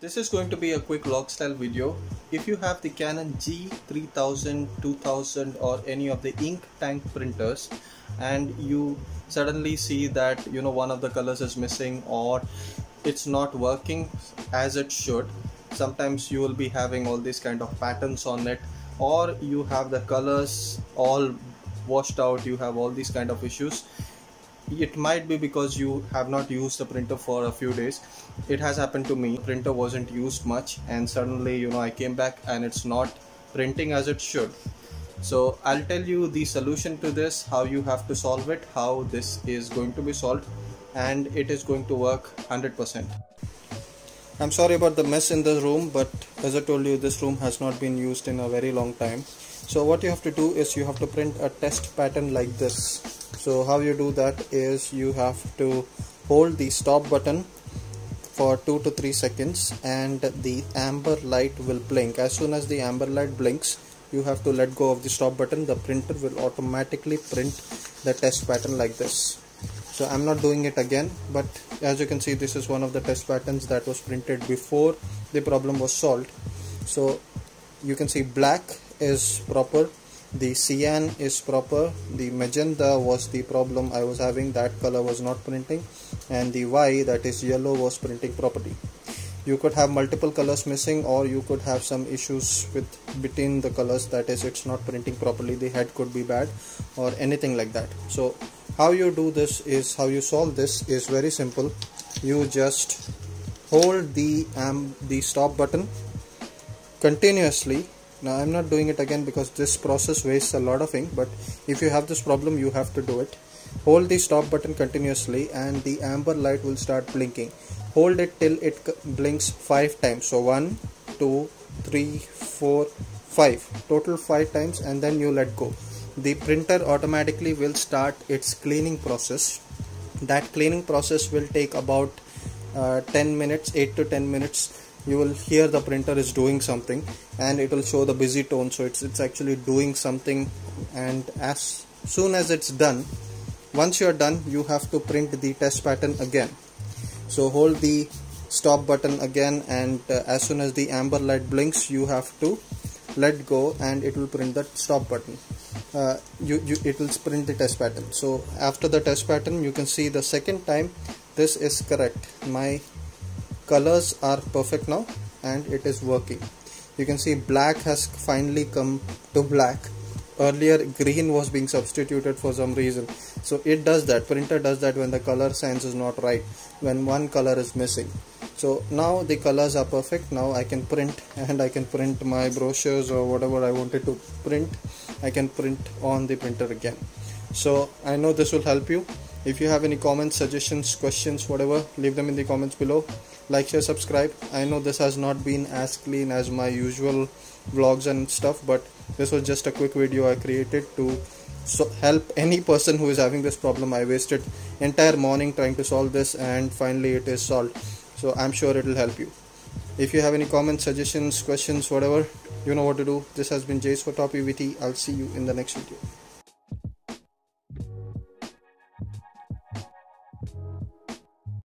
This is going to be a quick vlog style video. If you have the Canon G3000, 2000 or any of the ink tank printers and you suddenly see that you know one of the colors is missing or it's not working as it should sometimes you will be having all these kind of patterns on it or you have the colors all washed out you have all these kind of issues it might be because you have not used the printer for a few days. It has happened to me. Printer wasn't used much and suddenly you know i came back and it's not printing as it should. So i'll tell you the solution to this how you have to solve it how this is going to be solved and it is going to work 100% i'm sorry about the mess in the room but as i told you this room has not been used in a very long time. So what you have to do is you have to print a test pattern like this. So how you do that is you have to hold the stop button for 2 to 3 seconds and the amber light will blink. As soon as the amber light blinks you have to let go of the stop button. The printer will automatically print the test pattern like this so I'm not doing it again but as you can see this is one of the test patterns that was printed before the problem was solved. So you can see black is proper the cyan is proper the magenta was the problem I was having that color was not printing and the Y that is yellow was printing properly you could have multiple colors missing or you could have some issues with between the colors that is it's not printing properly the head could be bad or anything like that. So how you do this is how you solve this is very simple. You just hold the um, the stop button continuously. Now I'm not doing it again because this process wastes a lot of ink but if you have this problem you have to do it. Hold the stop button continuously and the amber light will start blinking. Hold it till it blinks five times. So one two three four five. Total five times and then you let go the printer automatically will start its cleaning process. That cleaning process will take about uh, 10 minutes 8 to 10 minutes. You will hear the printer is doing something and it will show the busy tone. So it's it's actually doing something. And as soon as it's done once you're done you have to print the test pattern again. So hold the stop button again and uh, as soon as the amber light blinks you have to let go and it will print the stop button uh, you, you it will print the test pattern. So after the test pattern you can see the second time this is correct. My colors are perfect now and it is working. You can see black has finally come to black. Earlier green was being substituted for some reason. So it does that printer does that when the color sense is not right when one color is missing. So now the colors are perfect. Now I can print and I can print my brochures or whatever I wanted to print I can print on the printer again. So I know this will help you. If you have any comments suggestions questions whatever leave them in the comments below. Like share subscribe. I know this has not been as clean as my usual vlogs and stuff but this was just a quick video i created to so help any person who is having this problem. I wasted entire morning trying to solve this and finally it is solved. So i'm sure it will help you if you have any comments suggestions questions whatever you know what to do. This has been jace for TopEvt i'll see you in the next video